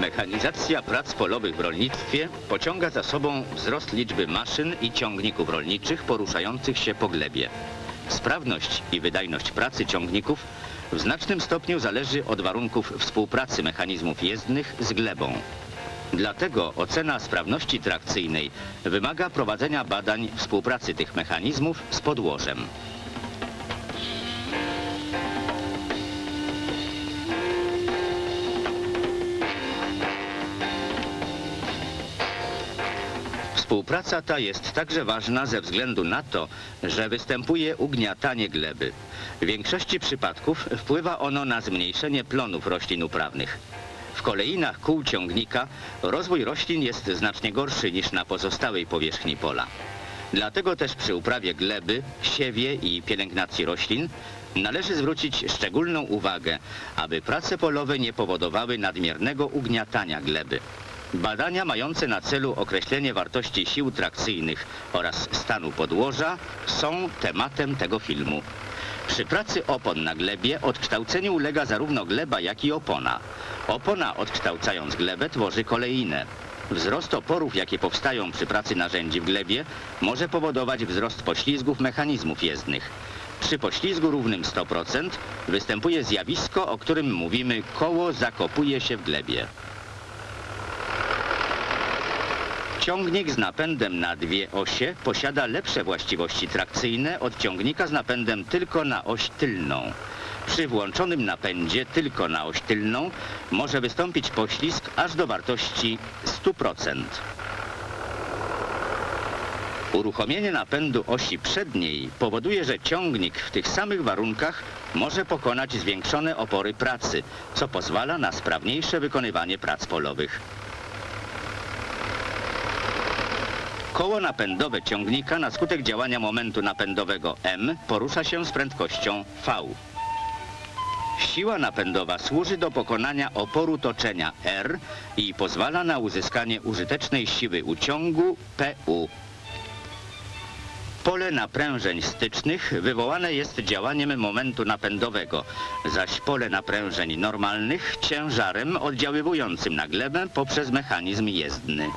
Automatyzacja prac polowych w rolnictwie pociąga za sobą wzrost liczby maszyn i ciągników rolniczych poruszających się po glebie. Sprawność i wydajność pracy ciągników w znacznym stopniu zależy od warunków współpracy mechanizmów jezdnych z glebą. Dlatego ocena sprawności trakcyjnej wymaga prowadzenia badań współpracy tych mechanizmów z podłożem. Współpraca ta jest także ważna ze względu na to, że występuje ugniatanie gleby. W większości przypadków wpływa ono na zmniejszenie plonów roślin uprawnych. W kolejnach kół ciągnika rozwój roślin jest znacznie gorszy niż na pozostałej powierzchni pola. Dlatego też przy uprawie gleby, siewie i pielęgnacji roślin należy zwrócić szczególną uwagę, aby prace polowe nie powodowały nadmiernego ugniatania gleby. Badania mające na celu określenie wartości sił trakcyjnych oraz stanu podłoża są tematem tego filmu. Przy pracy opon na glebie odkształceniu ulega zarówno gleba, jak i opona. Opona odkształcając glebę tworzy koleinę. Wzrost oporów, jakie powstają przy pracy narzędzi w glebie, może powodować wzrost poślizgów mechanizmów jezdnych. Przy poślizgu równym 100% występuje zjawisko, o którym mówimy koło zakopuje się w glebie. Ciągnik z napędem na dwie osie posiada lepsze właściwości trakcyjne od ciągnika z napędem tylko na oś tylną. Przy włączonym napędzie tylko na oś tylną może wystąpić poślizg aż do wartości 100%. Uruchomienie napędu osi przedniej powoduje, że ciągnik w tych samych warunkach może pokonać zwiększone opory pracy, co pozwala na sprawniejsze wykonywanie prac polowych. Koło napędowe ciągnika na skutek działania momentu napędowego M porusza się z prędkością V. Siła napędowa służy do pokonania oporu toczenia R i pozwala na uzyskanie użytecznej siły uciągu PU. Pole naprężeń stycznych wywołane jest działaniem momentu napędowego, zaś pole naprężeń normalnych ciężarem oddziaływującym na glebę poprzez mechanizm jezdny.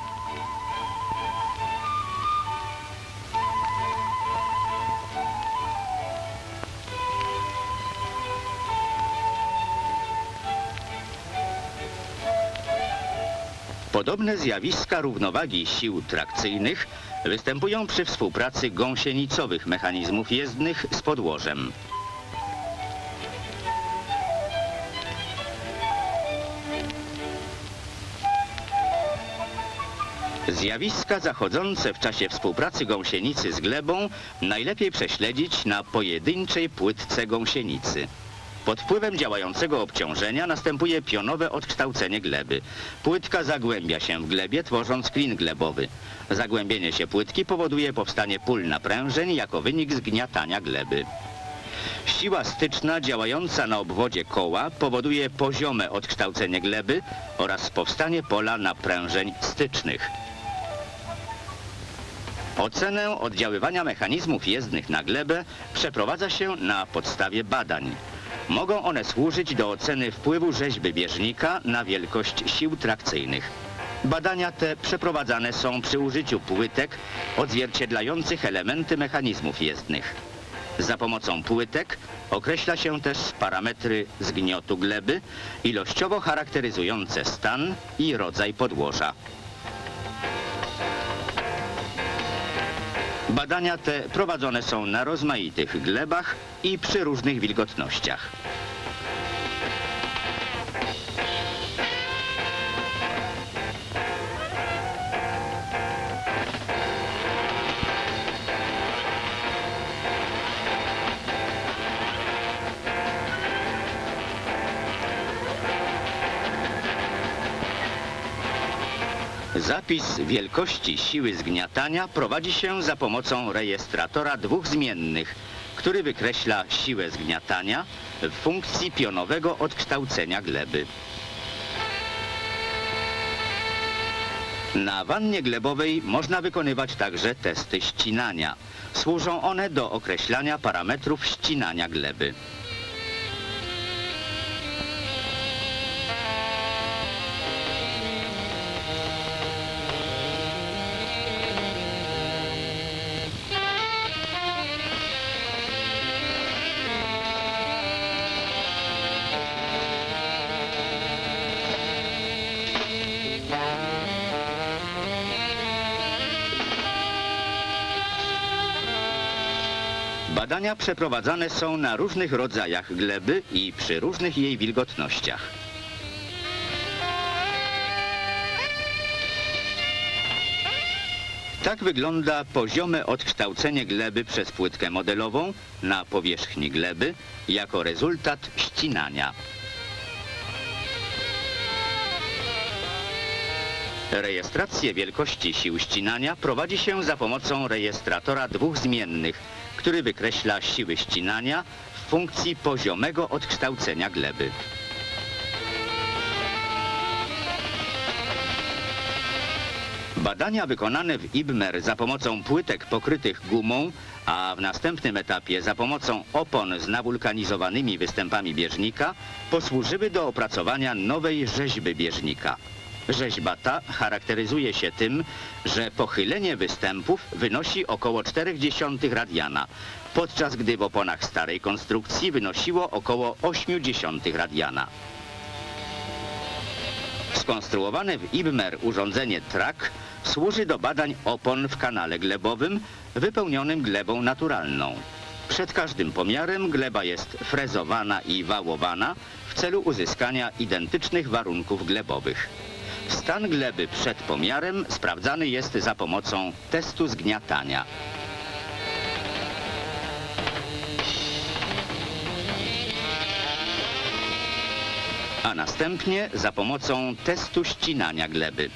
Podobne zjawiska równowagi sił trakcyjnych występują przy współpracy gąsienicowych mechanizmów jezdnych z podłożem. Zjawiska zachodzące w czasie współpracy gąsienicy z glebą najlepiej prześledzić na pojedynczej płytce gąsienicy. Pod wpływem działającego obciążenia następuje pionowe odkształcenie gleby. Płytka zagłębia się w glebie, tworząc klin glebowy. Zagłębienie się płytki powoduje powstanie pól naprężeń jako wynik zgniatania gleby. Siła styczna działająca na obwodzie koła powoduje poziome odkształcenie gleby oraz powstanie pola naprężeń stycznych. Ocenę oddziaływania mechanizmów jezdnych na glebę przeprowadza się na podstawie badań. Mogą one służyć do oceny wpływu rzeźby bieżnika na wielkość sił trakcyjnych. Badania te przeprowadzane są przy użyciu płytek odzwierciedlających elementy mechanizmów jezdnych. Za pomocą płytek określa się też parametry zgniotu gleby, ilościowo charakteryzujące stan i rodzaj podłoża. Badania te prowadzone są na rozmaitych glebach i przy różnych wilgotnościach. Zapis wielkości siły zgniatania prowadzi się za pomocą rejestratora dwóch zmiennych, który wykreśla siłę zgniatania w funkcji pionowego odkształcenia gleby. Na wannie glebowej można wykonywać także testy ścinania. Służą one do określania parametrów ścinania gleby. Badania przeprowadzane są na różnych rodzajach gleby i przy różnych jej wilgotnościach. Tak wygląda poziome odkształcenie gleby przez płytkę modelową na powierzchni gleby jako rezultat ścinania. Rejestrację wielkości sił ścinania prowadzi się za pomocą rejestratora dwóch zmiennych, który wykreśla siły ścinania w funkcji poziomego odkształcenia gleby. Badania wykonane w IBMER za pomocą płytek pokrytych gumą, a w następnym etapie za pomocą opon z nawulkanizowanymi występami bieżnika posłużyły do opracowania nowej rzeźby bieżnika. Rzeźba ta charakteryzuje się tym, że pochylenie występów wynosi około 0,4 radiana, podczas gdy w oponach starej konstrukcji wynosiło około 0,8 radiana. Skonstruowane w IBMER urządzenie TRAK służy do badań opon w kanale glebowym wypełnionym glebą naturalną. Przed każdym pomiarem gleba jest frezowana i wałowana w celu uzyskania identycznych warunków glebowych. Stan gleby przed pomiarem sprawdzany jest za pomocą testu zgniatania. a następnie za pomocą testu ścinania gleby.